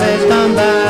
fez também.